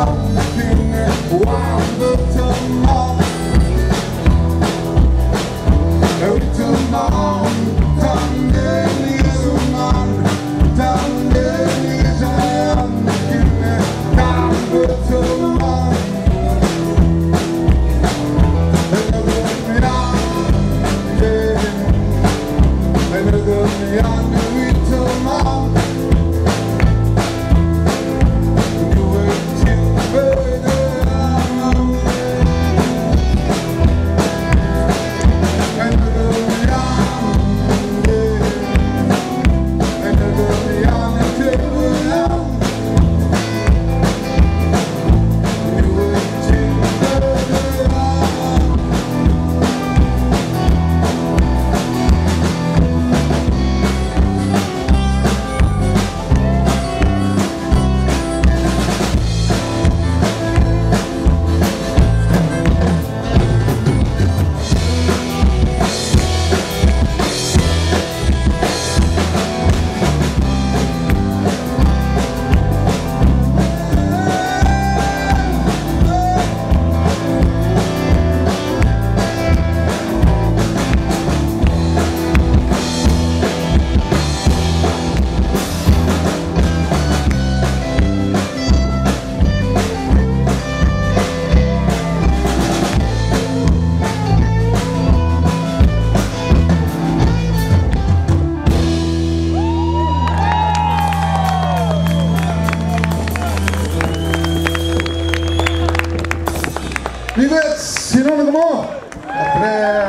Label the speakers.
Speaker 1: Wow, wow. ¡Vamos!